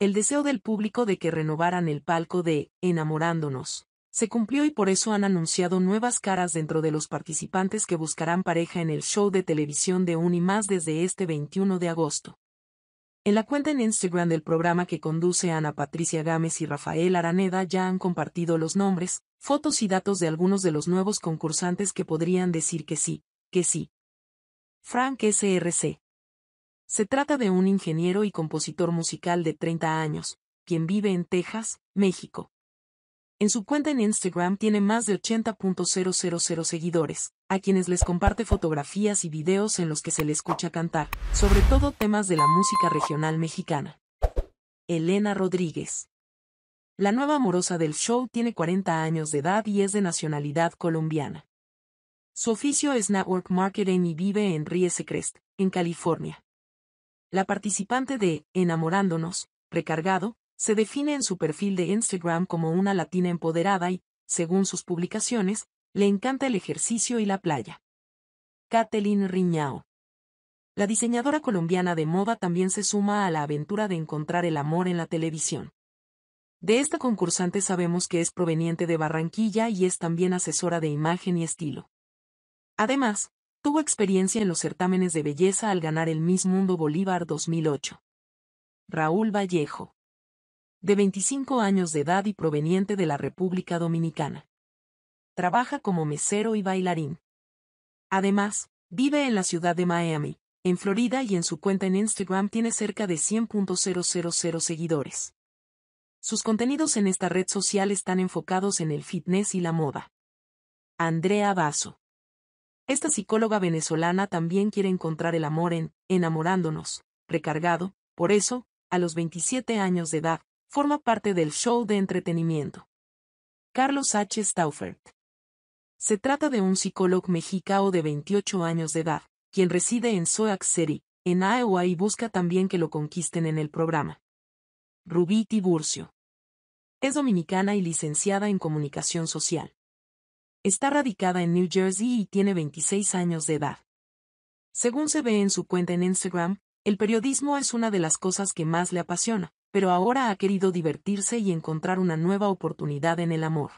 El deseo del público de que renovaran el palco de Enamorándonos se cumplió y por eso han anunciado nuevas caras dentro de los participantes que buscarán pareja en el show de televisión de Unimás desde este 21 de agosto. En la cuenta en Instagram del programa que conduce Ana Patricia Gámez y Rafael Araneda ya han compartido los nombres, fotos y datos de algunos de los nuevos concursantes que podrían decir que sí, que sí. Frank SRC. Se trata de un ingeniero y compositor musical de 30 años, quien vive en Texas, México. En su cuenta en Instagram tiene más de 80.000 seguidores, a quienes les comparte fotografías y videos en los que se le escucha cantar, sobre todo temas de la música regional mexicana. Elena Rodríguez. La nueva amorosa del show tiene 40 años de edad y es de nacionalidad colombiana. Su oficio es network marketing y vive en Riesecrest, en California. La participante de Enamorándonos, recargado, se define en su perfil de Instagram como una latina empoderada y, según sus publicaciones, le encanta el ejercicio y la playa. Kathleen Riñao. La diseñadora colombiana de moda también se suma a la aventura de encontrar el amor en la televisión. De esta concursante sabemos que es proveniente de Barranquilla y es también asesora de imagen y estilo. Además, tuvo experiencia en los certámenes de belleza al ganar el Miss Mundo Bolívar 2008. Raúl Vallejo de 25 años de edad y proveniente de la República Dominicana. Trabaja como mesero y bailarín. Además, vive en la ciudad de Miami, en Florida y en su cuenta en Instagram tiene cerca de 100.000 seguidores. Sus contenidos en esta red social están enfocados en el fitness y la moda. Andrea Basso. Esta psicóloga venezolana también quiere encontrar el amor en Enamorándonos, recargado, por eso, a los 27 años de edad, forma parte del show de entretenimiento. Carlos H. Staufert. Se trata de un psicólogo mexicano de 28 años de edad, quien reside en Soax City, en Iowa y busca también que lo conquisten en el programa. Rubí Tiburcio. Es dominicana y licenciada en comunicación social. Está radicada en New Jersey y tiene 26 años de edad. Según se ve en su cuenta en Instagram, el periodismo es una de las cosas que más le apasiona, pero ahora ha querido divertirse y encontrar una nueva oportunidad en el amor.